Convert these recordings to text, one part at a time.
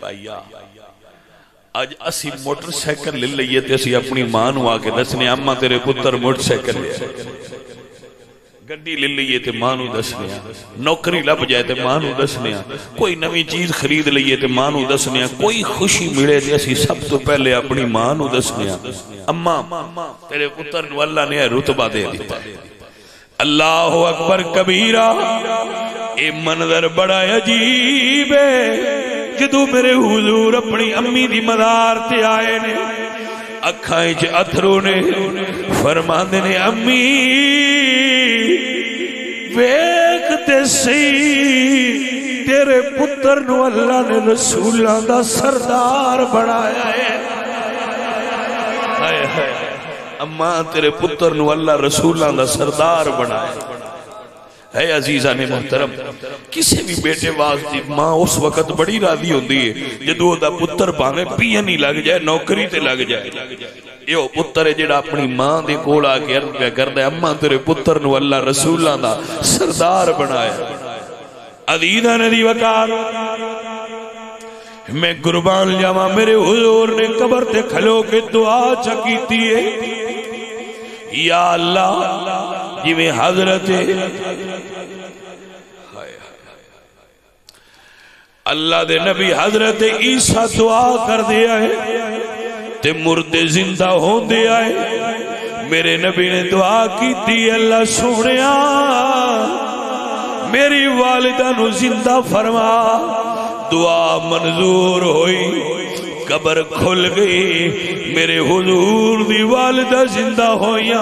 ਭਾਈਆ ਅੱਜ ਅਸੀਂ ਮੋਟਰਸਾਈਕਲ ਲੈ ਲਈਏ ਤੇ ਅਸੀਂ ਆਪਣੀ ਮਾਂ ਨੂੰ ਆ ਕੇ ਦੱਸਨੇ ਅੰਮਾ ਤੇਰੇ ਪੁੱਤਰ ਮੋਟਰਸਾਈਕਲ ਲਿਆ ਗੱਡੀ ਲੈ ਲਈਏ ਤੇ ਮਾਂ ਨੂੰ ਦੱਸਨੇ ਆ ਨੌਕਰੀ ਲੱਭ ਜਾਏ ਤੇ ਮਾਂ ਨੂੰ ਦੱਸਨੇ ਆ ਕੋਈ ਨਵੀਂ ਚੀਜ਼ ਖਰੀਦ ਲਈਏ ਤੇ ਮਾਂ ਨੂੰ ਦੱਸਨੇ ਆ ਕੋਈ ਖੁਸ਼ੀ ਮਿਲੇ ਤੇ ਅਸੀਂ ਸਭ ਤੋਂ ਪਹਿਲੇ ਆਪਣੀ ਮਾਂ ਨੂੰ ਦੱਸਨੇ ਆ ਅੰਮਾ ਤੇਰੇ ਪੁੱਤਰ ਨੂੰ ਅੱਲਾ ਨੇ ਇਹ ਰੁਤਬਾ ਦੇ ਦਿੱਤਾ अल्लाह अकबर कबीरा ये मंजर बड़ा अजीब है जदू मेरे हुजूर अपनी अम्मी दी मदार ते आए ने, अखा च अथरू ने, फरमांदे ने, अम्मी वेखते सही, तेरे पुत्र अल्लाह ने रसूलां का सरदार बनाया है। अम्मा तेरे पुत्र अल्लाह रसूलों का सरदार बनाया है अजीजा ने मोहतरम, किसी भी बेटे वास्ते माँ उस वक्त बड़ी राज़ी होंदी है, जदों ओदा पुत्र भावे पीएन ही लग जाए, नौकरी ते लग जाए। मेरे ने ते खलो के दुआ चकीती है। अल्लाह जिमें हज़रत अल्लाह दे नबी हज़रत ईसा दुआ कर दिया है ते मुर्दे ज़िंदा होंदे आए। मेरे नबी ने दुआ की अल्लाह सोने मेरी वालिदा ज़िंदा फरमा। दुआ मंजूर हुई, कबर खुल गई। मेरे हुजूर दी वालिदा ज़िंदा होइया।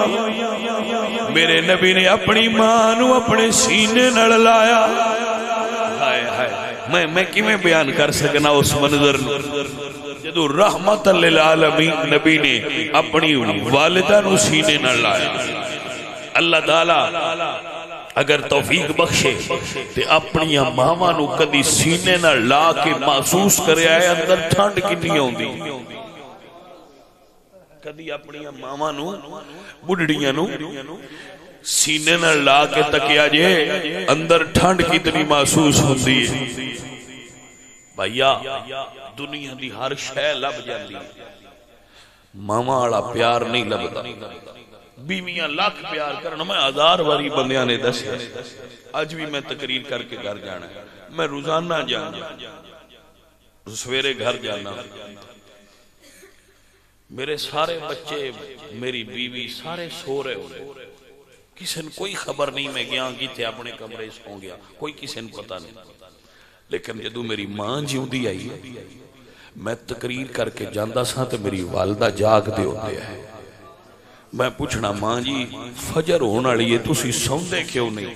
मेरे नबी ने अपनी माँ अपने सीने लाया। हाय हाय। मैं मैं किवें बयान कर सकना उस मंजर जदों रहमत आलमीन नबी ने अपनी वालिदा सीने लाया। अल्लाह ताला अगर तौफीक बख्शे, ते अपनी मावा कदी सीने ला के महसूस करया है अंदर ठंड कितनी कदी अपनी मावा नु सीने ला के तकिया जे अंदर ठंड कितनी महसूस होती है। भैया, दुनिया दी हर शह लब जाती मावा वाला प्यार नहीं लभदा। बीवियाँ लाख प्यार करन। मैं हज़ार बारी बंदियाँ ने दसिया अज भी मैं तकरीर करके घर जाना मैं रोज़ाना जाना सवेरे घर जाना। मेरे सारे बच्चे, मेरी बीवी, सारे सो रहे हो किसी ने कोई खबर नहीं, मैं गया कि अपने कमरे सो गया। कोई किसी ने पता नहीं। लेकिन जदू मेरी माँ जिंदी आई है मैं तकरीर करके जाता सा तो मेरी वालदा जागते होते है। मैं पूछना, माँ जी, फजर होने वाली है, तुसी सौंदे क्यों नहीं?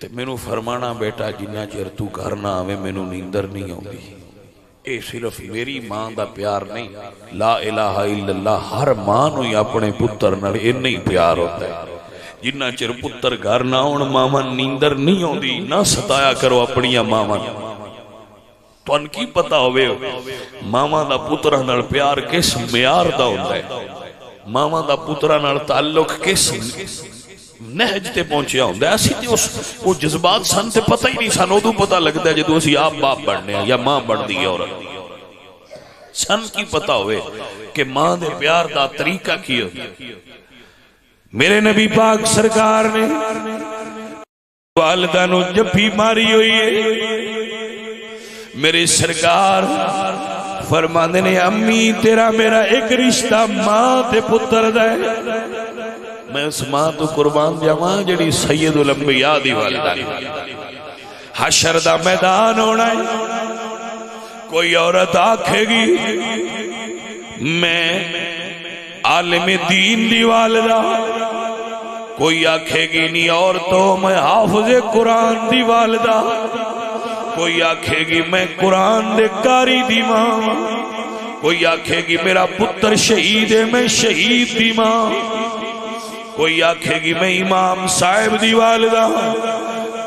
ते मैनू फरमाना, बेटा जिन्ना चिर तू घर ना आवे, मैनू नींदर नहीं आती ये सिर्फ़ मेरी माँ का प्यार नहीं ला इलाहा इल्लल्लाह हर माँ ही अपने पुत्र इन्ना ही प्यार होता है जिन्ना चिर पुत्र घर ना आउण मावा नींदर नहीं आती ना सताया करो अपनी मावा तुन की पता होवे मावा का पुत्रा प्यार किस म्यार का होता है मावा का पुत्रा नाल ताल्लुक किस नहज असि ते उस वो जज्बात सन ते पता ही नहीं, सन उदू पता लगता है जो असि आप बाप बनने या माँ बनती है औरत। सन की पता कि माँ दे प्यार दा तरीका की हो। मेरे नबी पाक सरकार ने वालदा नु जफ्फी मारी हुई है। मेरी सरकार फरमाते ने, अम्मी, तेरा मेरा एक रिश्ता माँ ते पुत्र दा है। मैं उस माँ तो कुर्बान जावा जड़ी सैयद उल अंबिया दी वालिदा। हशर दा मैदान होना है। कोई औरत आखेगी, मैं आलिम दीन दी वालिदा। कोई आखेगी नहीं और तो मैं हाफज कुरान दी वालिदा। कोई आखेगी, मैं कुरान दे कारी दी माँ। कोई आखेगी, मेरा पुत्र शहीद है, मैं शहीद दी माँ। कोई आखेगी मैं इमाम साहिब दी वालदा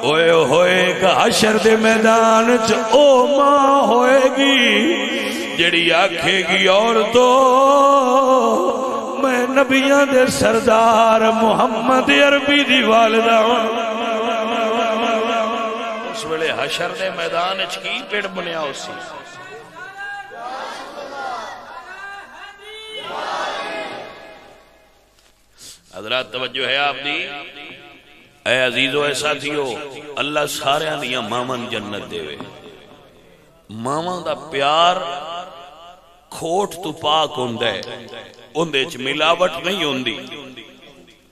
ओए होए हशर दे मैदान च ओ माँ होएगी, जड़ी आखेगी और तो मैं नबिया दे सरदार मुहम्मद अरबी दी वालदा उस वेले हशर दे मैदान च की पिंड बनया उसी? हज़रत, तवज्जो है आपकी? ऐ अजीजो, ऐ साथियो, अल्लाह सारिया दिया मावन जन्नत देवे। मावा का प्यार खोट तो पाक होंगे उन्हें मिलावट नहीं होंगी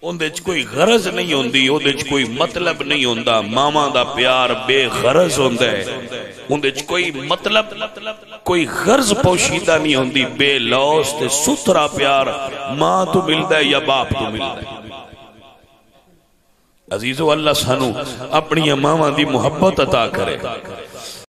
उन्हें कोई गरज नहीं होंगी कोई मतलब नहीं होंदा। मावा का प्यार बेगरज होंगे कोई मतलब कोई गर्ज पोशीदा नहीं होंगी बेलौस सुथरा प्यार, माँ तो मिलता है या बाप तो मिलता है। अजीजो अल्लाह सानू अपनी मावा की मुहब्बत अता करे।